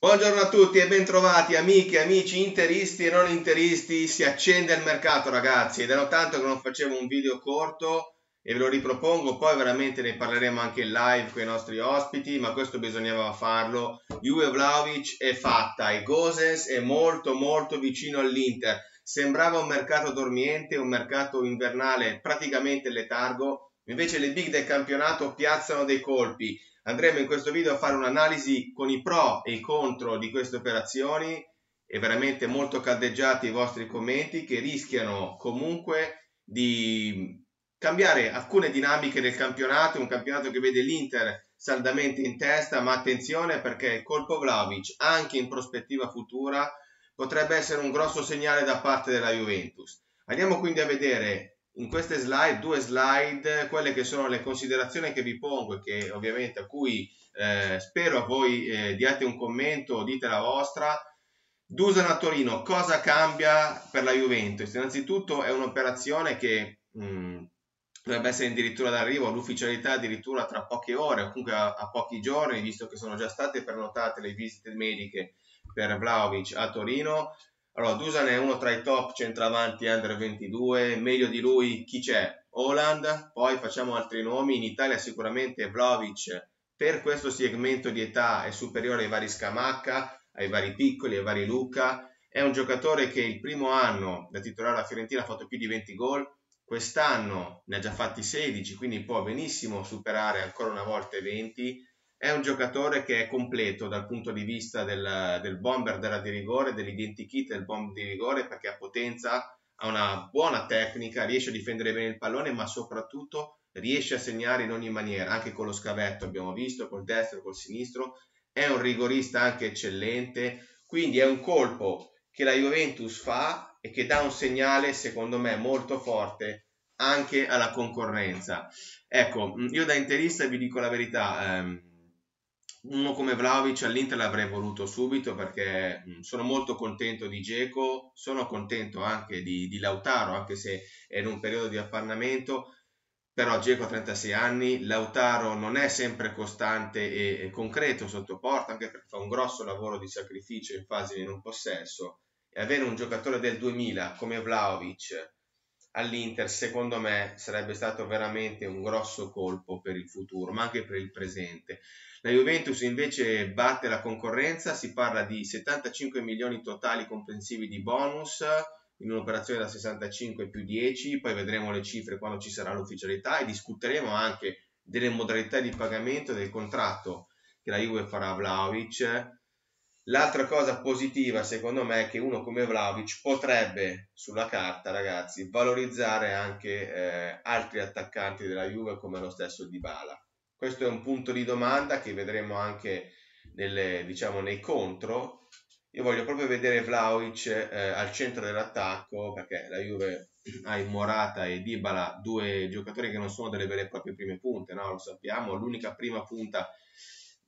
Buongiorno a tutti e bentrovati amiche, amici interisti e non interisti, si accende il mercato ragazzi. Ed è tanto che non facevo un video corto e ve lo ripropongo, poi veramente ne parleremo anche in live con i nostri ospiti, ma questo bisognava farlo. Juve Vlaovic è fatta e Goses è molto molto vicino all'Inter, sembrava un mercato dormiente, un mercato invernale praticamente letargo, invece le big del campionato piazzano dei colpi, Andremo in questo video a fare un'analisi con i pro e i contro di queste operazioni e veramente molto caldeggiati i vostri commenti che rischiano comunque di cambiare alcune dinamiche del campionato, un campionato che vede l'Inter saldamente in testa, ma attenzione perché il colpo Vlaovic anche in prospettiva futura potrebbe essere un grosso segnale da parte della Juventus. Andiamo quindi a vedere in queste slide, due slide, quelle che sono le considerazioni che vi pongo e che ovviamente a cui eh, spero voi eh, diate un commento, dite la vostra. Dusan a Torino, cosa cambia per la Juventus? Innanzitutto è un'operazione che mh, mm, dovrebbe essere addirittura d'arrivo, l'ufficialità addirittura tra poche ore o comunque a, a, pochi giorni, visto che sono già state prenotate le visite mediche per Vlaovic a Torino. Allora, Dusan è uno tra i top centravanti under 22, meglio di lui chi c'è? Holland, poi facciamo altri nomi, in Italia sicuramente Vlaovic per questo segmento di età è superiore ai vari Scamacca, ai vari piccoli, ai vari Luca, è un giocatore che il primo anno da titolare alla Fiorentina ha fatto più di 20 gol, quest'anno ne ha già fatti 16, quindi può benissimo superare ancora una volta i 20 è un giocatore che è completo dal punto di vista del, del bomber della di rigore, dell'identikit del bomber di rigore perché ha potenza, ha una buona tecnica, riesce a difendere bene il pallone ma soprattutto riesce a segnare in ogni maniera, anche con lo scavetto abbiamo visto, col destro, col sinistro, è un rigorista anche eccellente, quindi è un colpo che la Juventus fa e che dà un segnale secondo me molto forte anche alla concorrenza. Ecco, io da interista vi dico la verità, ehm, uno come Vlaovic all'Inter l'avrei voluto subito perché sono molto contento di Geco, sono contento anche di, di, Lautaro, anche se è in un periodo di appannamento, però Geco ha 36 anni, Lautaro non è sempre costante e, e concreto sotto porta, anche perché fa un grosso lavoro di sacrificio in fase di non possesso, e avere un giocatore del 2000 come Vlaovic all'Inter, secondo me, sarebbe stato veramente un grosso colpo per il futuro, ma anche per il presente. La Juventus invece batte la concorrenza, si parla di 75 milioni totali comprensivi di bonus in un'operazione da 65 più 10, poi vedremo le cifre quando ci sarà l'ufficialità e discuteremo anche delle modalità di pagamento del contratto che la Juve farà a Vlaovic L'altra cosa positiva secondo me è che uno come Vlaovic potrebbe sulla carta ragazzi valorizzare anche eh, altri attaccanti della Juve come lo stesso Dybala. Questo è un punto di domanda che vedremo anche nelle, diciamo, nei contro. Io voglio proprio vedere Vlaovic eh, al centro dell'attacco perché la Juve ha in Morata e Dybala due giocatori che non sono delle vere e proprie prime punte, no? lo sappiamo, l'unica prima punta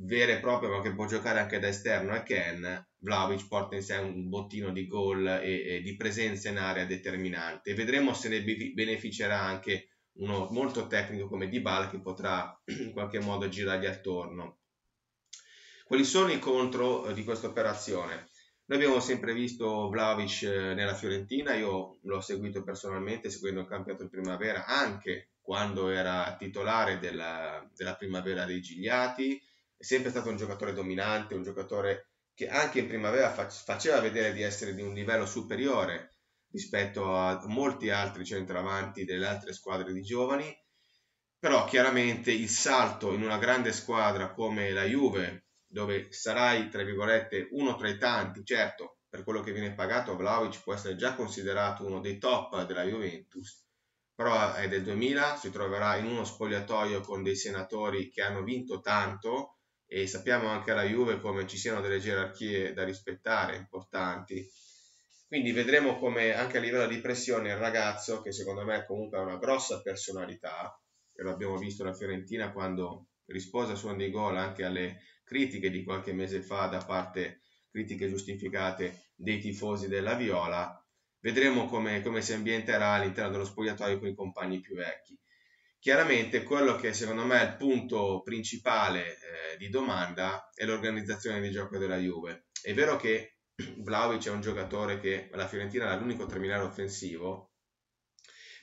vera e propria ma che può giocare anche da esterno è Ken. Vlaovic porta in sé un bottino di gol e, e di presenza in area determinante. Vedremo se ne beneficerà anche uno molto tecnico come Dybala che potrà in qualche modo girargli attorno. Quali sono i contro eh, di questa operazione? Noi abbiamo sempre visto Vlaovic eh, nella Fiorentina, io l'ho seguito personalmente seguendo il campionato di primavera anche quando era titolare della, della primavera dei Gigliati, è sempre stato un giocatore dominante, un giocatore che anche in primavera faceva vedere di essere di un livello superiore rispetto a molti altri centravanti delle altre squadre di giovani, però chiaramente il salto in una grande squadra come la Juve, dove sarai tra virgolette uno tra i tanti, certo per quello che viene pagato Vlaovic può essere già considerato uno dei top della Juventus, però è del 2000, si troverà in uno spogliatoio con dei senatori che hanno vinto tanto e sappiamo anche alla Juve come ci siano delle gerarchie da rispettare importanti. Quindi vedremo come anche a livello di pressione il ragazzo, che secondo me comunque ha una grossa personalità, e lo abbiamo visto la Fiorentina quando rispose a suon di gol anche alle critiche di qualche mese fa da parte critiche giustificate dei tifosi della Viola, vedremo come, come si ambienterà all'interno dello spogliatoio con i compagni più vecchi. Chiaramente quello che secondo me è il punto principale eh, di domanda è l'organizzazione di gioco della Juve. È vero che Vlaovic è un giocatore che la Fiorentina era l'unico terminale offensivo,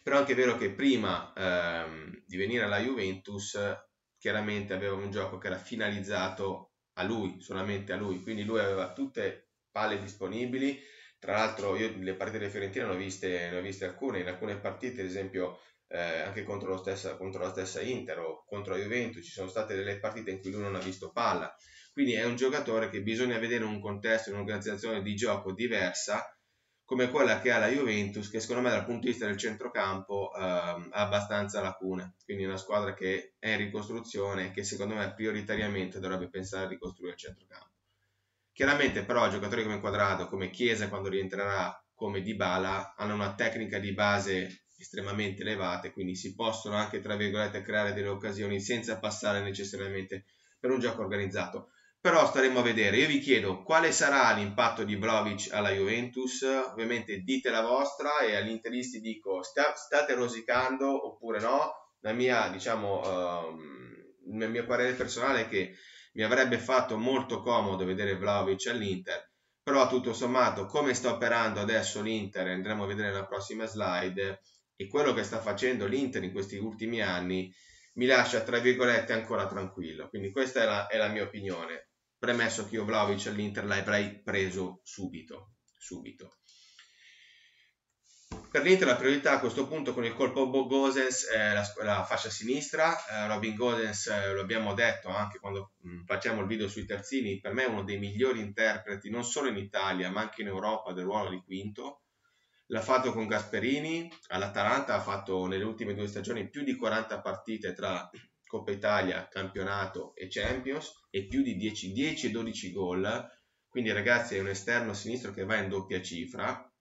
però è anche vero che prima ehm, di venire alla Juventus chiaramente aveva un gioco che era finalizzato a lui, solamente a lui, quindi lui aveva tutte palle disponibili, tra l'altro io le partite della Fiorentina ne ho viste, ne ho viste alcune, in alcune partite ad esempio eh, anche contro, stessa, contro, la stessa Inter o contro la Juventus ci sono state delle partite in cui lui non ha visto palla, quindi è un giocatore che bisogna vedere un contesto, un'organizzazione di gioco diversa come quella che ha la Juventus, che secondo me dal punto di vista del centrocampo eh, ha abbastanza lacune, quindi una squadra che è in ricostruzione e che secondo me prioritariamente dovrebbe pensare a ricostruire il centrocampo. Chiaramente però giocatori come Quadrado, come Chiesa quando rientrerà, come Dybala, hanno una tecnica di base estremamente elevata, quindi si possono anche, tra virgolette, creare delle occasioni senza passare necessariamente per un gioco organizzato però staremo a vedere. Io vi chiedo quale sarà l'impatto di Vlaovic alla Juventus, ovviamente dite la vostra e agli interisti dico sta, state rosicando oppure no. La mia, diciamo, um, il mio parere personale è che mi avrebbe fatto molto comodo vedere Vlaovic all'Inter, però tutto sommato come sta operando adesso l'Inter, andremo a vedere nella prossima slide, e quello che sta facendo l'Inter in questi ultimi anni mi lascia tra virgolette ancora tranquillo. Quindi questa è la, è la mia opinione premesso che io Vlaovic all'Inter l'avrei preso subito, subito. Per l'Inter la priorità a questo punto con il colpo Gosens è la, la fascia sinistra, eh, Robin Gosens eh, lo abbiamo detto anche quando mh, facciamo il video sui terzini, per me è uno dei migliori interpreti non solo in Italia ma anche in Europa del ruolo di quinto, l'ha fatto con Gasperini, all'Atalanta ha fatto nelle ultime due stagioni più di 40 partite tra Coppa Italia, campionato e Champions e più di 10, 10 12 gol. Quindi ragazzi è un esterno sinistro che va in doppia cifra.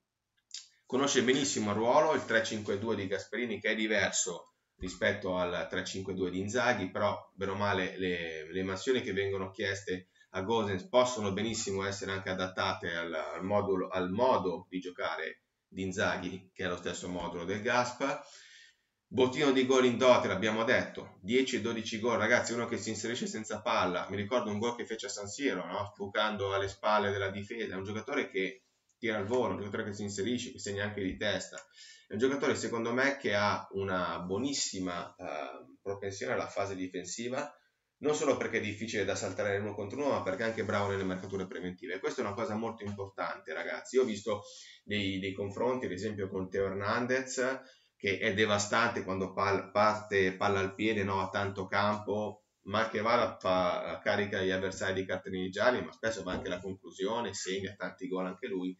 Conosce benissimo il ruolo, il 3-5-2 di Gasperini che è diverso rispetto al 3-5-2 di Inzaghi, però bene o male le, le mansioni che vengono chieste a Gosens possono benissimo essere anche adattate al, al, modulo, al modo di giocare di Inzaghi, che è lo stesso modulo del Gaspa. Bottino di gol in dote, l'abbiamo detto, 10-12 gol, ragazzi, uno che si inserisce senza palla, mi ricordo un gol che fece a San Siro, no? sbucando alle spalle della difesa, è un giocatore che tira al volo, un giocatore che si inserisce, che segna anche di testa, è un giocatore secondo me che ha una buonissima uh, propensione alla fase difensiva, non solo perché è difficile da saltare nell'uno contro uno, ma perché è anche bravo nelle marcature preventive. Questa è una cosa molto importante, ragazzi. Io ho visto dei, dei confronti, ad esempio, con Teo Hernandez, che è devastante quando pal- parte palla al piede no, a tanto campo, mal che vada fa carica gli avversari di cartellini gialli, ma spesso va anche la conclusione, segna tanti gol anche lui.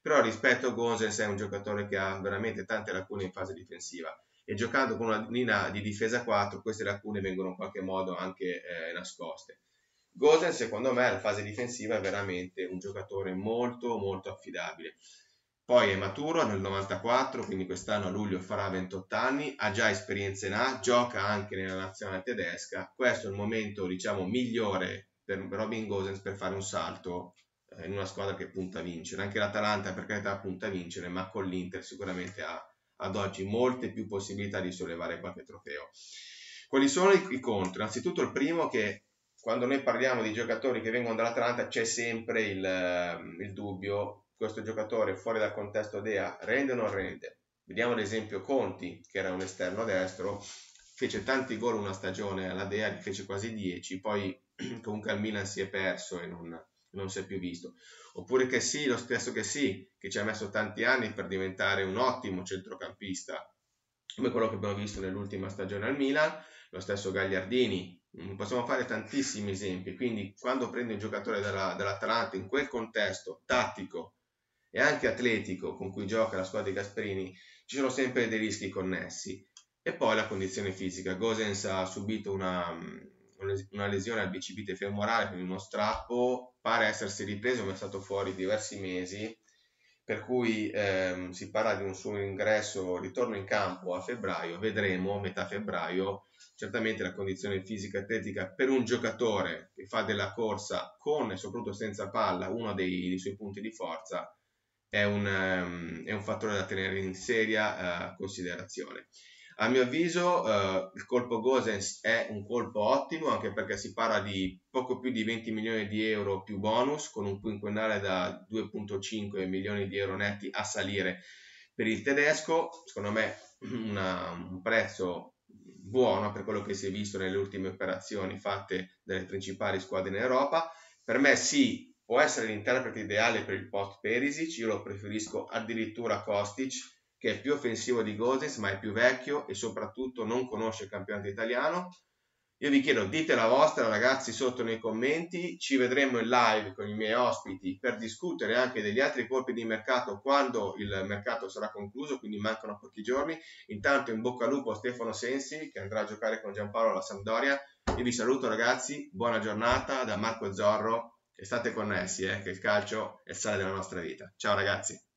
Però rispetto a Gosens è un giocatore che ha veramente tante lacune in fase difensiva e giocando con una linea di difesa 4 queste lacune vengono in qualche modo anche eh, nascoste. Gosens secondo me in fase difensiva è veramente un giocatore molto molto affidabile poi è maturo nel 94, quindi quest'anno a luglio farà 28 anni, ha già esperienza in A, gioca anche nella nazionale tedesca. Questo è il momento, diciamo, migliore per Robin Gosens per fare un salto eh, in una squadra che punta a vincere. Anche l'Atalanta per carità punta a vincere, ma con l'Inter sicuramente ha ad oggi molte più possibilità di sollevare qualche trofeo. Quali sono i, i contro? Innanzitutto il primo che quando noi parliamo di giocatori che vengono dall'Atalanta c'è sempre il, ehm, il dubbio questo giocatore fuori dal contesto DEA rende o non rende? Vediamo ad esempio Conti, che era un esterno destro, fece tanti gol una stagione alla Dea, fece quasi 10, poi comunque al Milan si è perso e non, non si è più visto. Oppure che sì, lo stesso che sì, che ci ha messo tanti anni per diventare un ottimo centrocampista, come quello che abbiamo visto nell'ultima stagione al Milan, lo stesso Gagliardini, mm, possiamo fare tantissimi esempi, quindi quando prendi un giocatore della, dell'Atalanta in quel contesto tattico e anche atletico con cui gioca la squadra di Gasperini, ci sono sempre dei rischi connessi. E poi la condizione fisica. Gosens ha subito una, una lesione al bicipite femorale, quindi uno strappo, pare essersi ripreso ma è stato fuori diversi mesi, per cui ehm, si parla di un suo ingresso, ritorno in campo a febbraio, vedremo metà febbraio, certamente la condizione fisica atletica per un giocatore che fa della corsa con e soprattutto senza palla uno dei, dei suoi punti di forza è un, um, è un fattore da tenere in seria uh, considerazione. A mio avviso eh, il colpo Gosens è un colpo ottimo anche perché si parla di poco più di 20 milioni di euro più bonus con un quinquennale da 2.5 milioni di euro netti a salire per il tedesco. Secondo me una, un prezzo buono per quello che si è visto nelle ultime operazioni fatte dalle principali squadre in Europa. Per me sì, può essere l'interprete ideale per il post Perisic, io lo preferisco addirittura Kostic che è più offensivo di Gozes ma è più vecchio e soprattutto non conosce il campionato italiano. Io vi chiedo, dite la vostra ragazzi sotto nei commenti, ci vedremo in live con i miei ospiti per discutere anche degli altri colpi di mercato quando il mercato sarà concluso, quindi mancano pochi giorni. Intanto in bocca al lupo a Stefano Sensi che andrà a giocare con Giampaolo alla Sampdoria. Io vi saluto ragazzi, buona giornata da Marco Zorro e state connessi, eh, che il calcio è il sale della nostra vita. Ciao ragazzi!